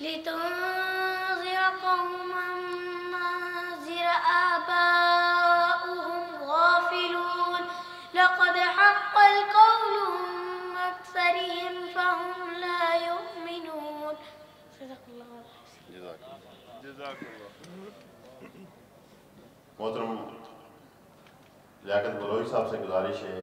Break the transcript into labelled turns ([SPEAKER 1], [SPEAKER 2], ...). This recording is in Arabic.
[SPEAKER 1] لتنذر قوما ما أنذر آباؤهم غافلون لقد حق القول من أكثرهم فهم لا يؤمنون صدق الله العظيم
[SPEAKER 2] मोहतरम लियाकत बलोई साहब से गुजारिश है